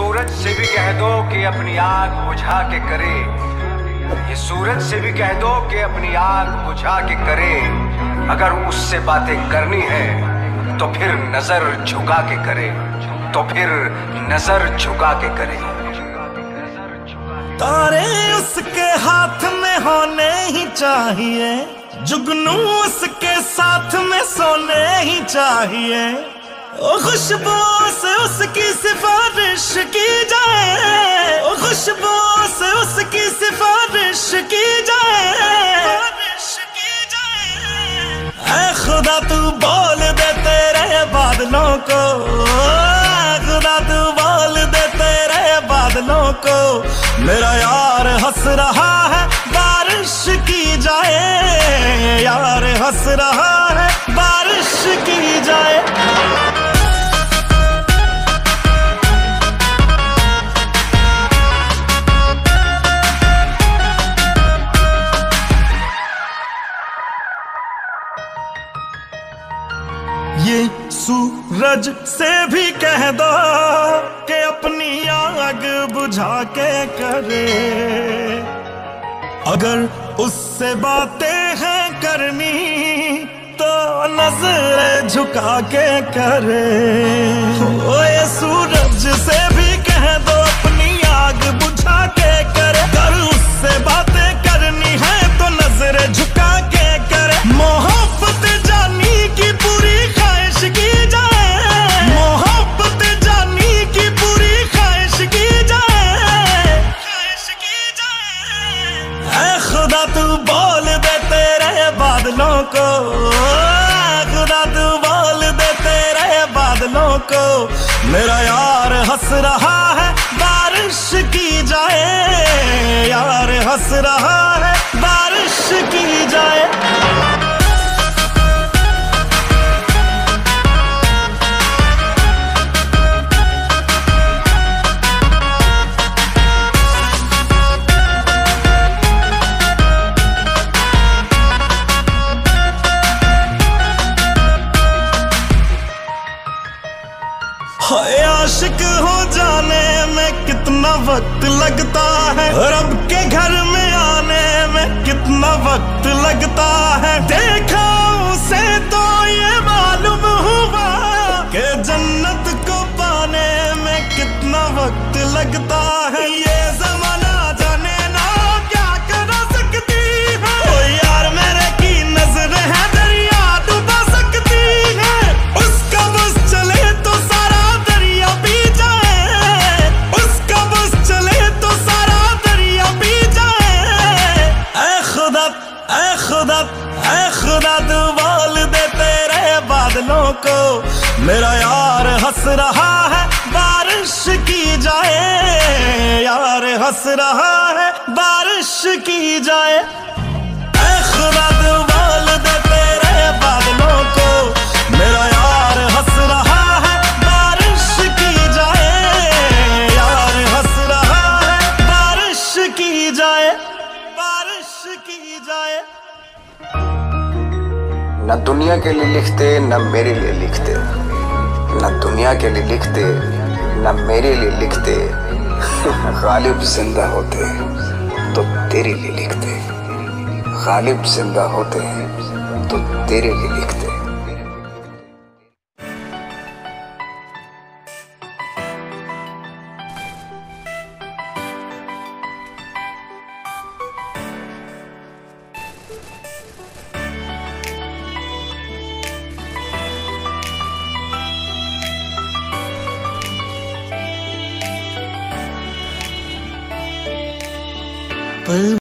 सूरज से भी कह दो कि अपनी आग बुझा के करे। ये सूरज से भी कह दो कि अपनी आग बुझा के करे। अगर उससे बातें करनी है तो फिर नज़र झुका के करे। तो फिर नज़र झुका के करे। तारे उसके हाथ में होने ही चाहिए। जुगनू उसके साथ में सोने ही चाहिए। खुशबू से उसकी सिफारिश खुदा तू बोल दे तेरे बादलों को। खुदा तू बोल दे तेरे बादलों को। मेरा यार हंस रहा है, बारिश की जाए। यार हंस रहा है, बारिश सूरज से भी कह दो के अपनी आग बुझा के करे। अगर उससे बातें हैं करनी तो नज़र झुका के करे। बादलों को। खुदा तू बोल दे तेरे बादलों को। मेरा यार हंस रहा है, बारिश की जाए। यार हंस रहा है, बारिश की जाए। आशिक हो जाने में कितना वक्त लगता है। रब के घर में आने में कितना वक्त लगता है। देखा उसे तो ये मालूम हुआ के जन्नत को पाने में कितना वक्त लगता है। ये ऐ खुदा ऐ खुदा तू बोल दे तेरे बादलों को। मेरा यार, हंस रहा है, बारिश की जाए। यार, हंस रहा है, बारिश की जाए। ऐ खुदा की जाए। न दुनिया के लिए लिखते, न मेरे लिए लिखते। न दुनिया के लिए लिखते, न मेरे लिए लिखते। गालिब ज़िंदा होते तो तेरे लिए लिखते। गालिब ज़िंदा होते तो तेरे लिए लिखते। Pues